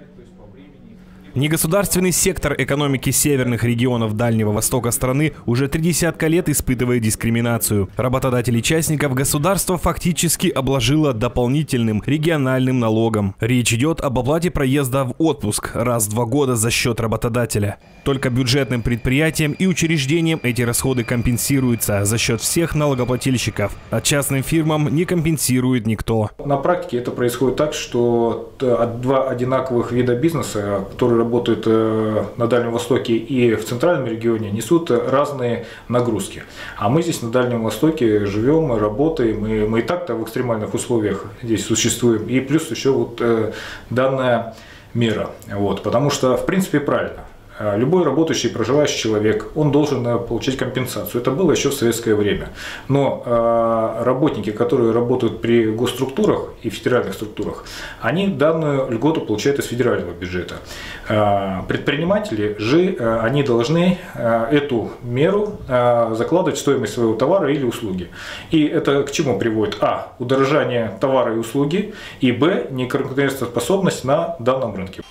составе, то есть по времени. Негосударственный сектор экономики северных регионов Дальнего Востока страны уже три десятка лет испытывает дискриминацию. Работодателей частников государство фактически обложило дополнительным региональным налогом. Речь идет об оплате проезда в отпуск раз в два года за счет работодателя. Только бюджетным предприятиям и учреждениям эти расходы компенсируются за счет всех налогоплательщиков, а частным фирмам не компенсирует никто. На практике это происходит так, что два одинаковых вида бизнеса, которые работают э, на Дальнем Востоке и в Центральном регионе, несут разные нагрузки. А мы здесь на Дальнем Востоке живем, работаем, и мы и так-то в экстремальных условиях здесь существуем. И плюс еще вот э, данная мера. Вот, потому что, в принципе, правильно. А, любой работающий, проживающий человек, он должен э, получить компенсацию. Это было еще в советское время. Но э, работники, которые работают при госструктурах и федеральных структурах, они данную льготу получают из федерального бюджета. Э, предприниматели же, э, они должны э, эту меру закладывать в стоимость своего товара или услуги. И это к чему приводит? А. Удорожание товара и услуги. И Б. Неконкурентоспособность на данном рынке.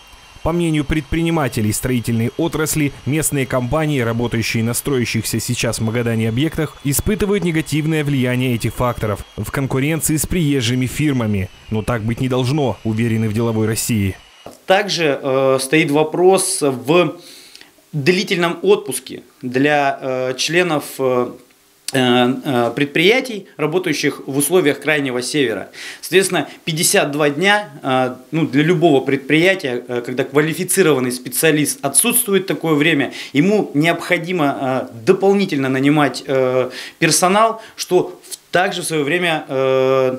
По мнению предпринимателей строительной отрасли, местные компании, работающие на строящихся сейчас в Магадане объектах, испытывают негативное влияние этих факторов в конкуренции с приезжими фирмами. Но так быть не должно, уверены в деловой России. Также э, стоит вопрос в длительном отпуске для э, членов э, предприятий, работающих в условиях Крайнего Севера. Соответственно, 52 дня э, ну, для любого предприятия, когда квалифицированный специалист отсутствует такое время, ему необходимо дополнительно нанимать персонал, что также в свое время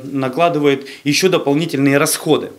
накладывает еще дополнительные расходы.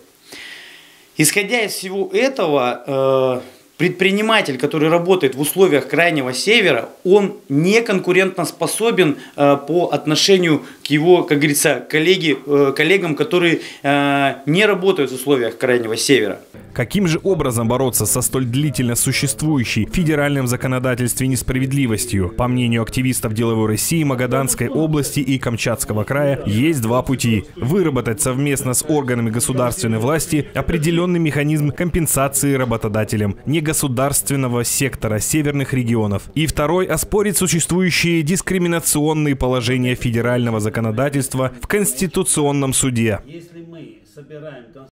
Исходя из всего этого, предприниматель, который работает в условиях крайнего севера, он не конкурентно способен э, по отношению его, как говорится, коллеги, э, коллегам, которые э, не работают в условиях крайнего севера. Каким же образом бороться со столь длительно существующей в федеральном законодательстве несправедливостью? По мнению активистов деловой России, Магаданской области и Камчатского края, есть два пути. Выработать совместно с органами государственной власти определенный механизм компенсации работодателям негосударственного сектора северных регионов. И второй – оспорить существующие дискриминационные положения федерального законодательства в Конституционном суде.